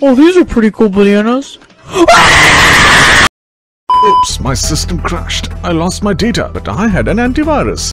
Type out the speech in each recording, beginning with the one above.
Oh, these are pretty cool bananas. Oops, my system crashed. I lost my data, but I had an antivirus.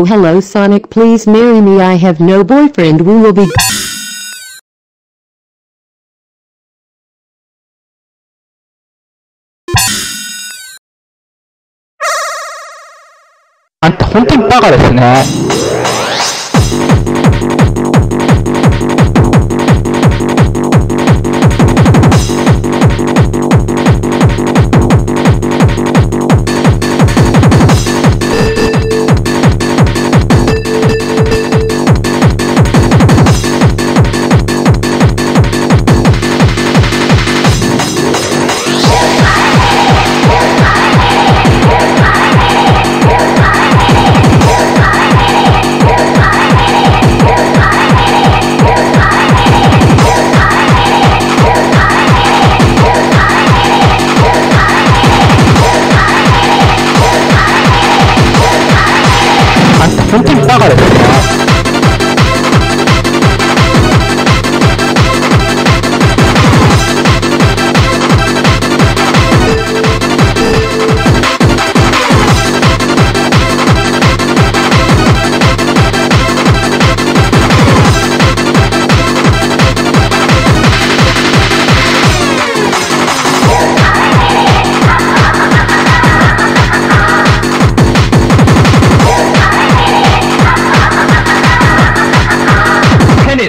Oh hello Sonic please marry me I have no boyfriend we will be Ante 本当にバカですね。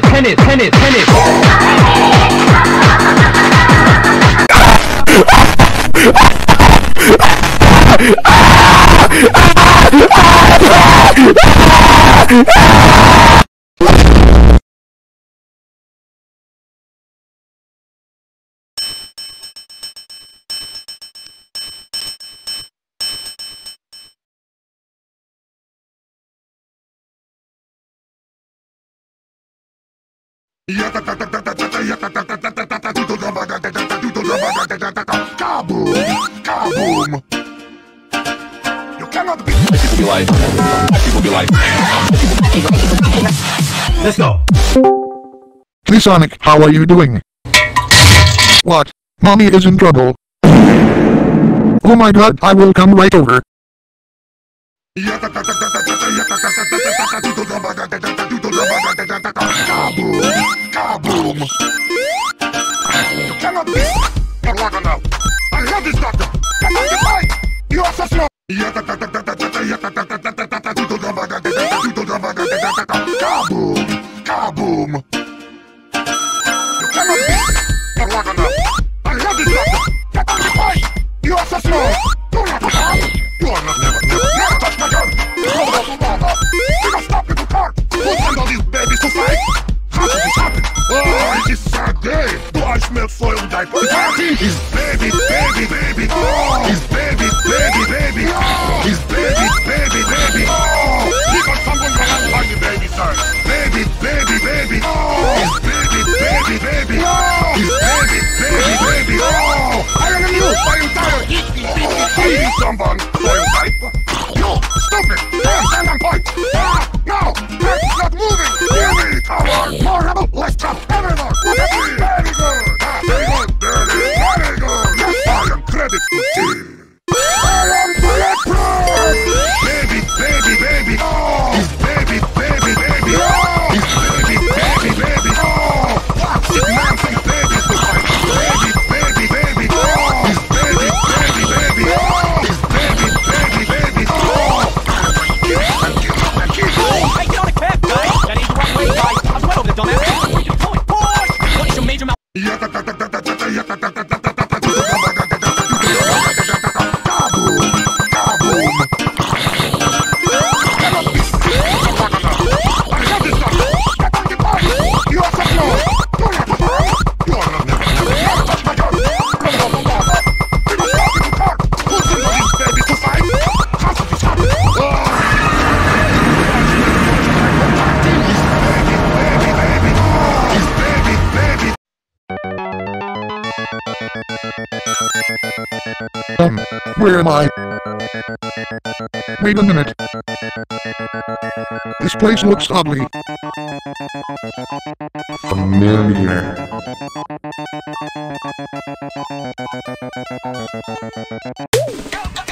tennis, tennis, tennis, tennis. Ah! Kaboom! Kaboom! You cannot be. People be like, people be like, let's go. Hey Sonic, how are you doing? What? Mommy is in trouble. Oh my god, I will come right over. Kaboom! Kaboom! You cannot be. Walking out. I love this doctor. Come on, get mine. You are so slow. Kaboom! Kaboom! Um, where am I? Wait a minute. This place looks oddly... familiar. Go, go, go.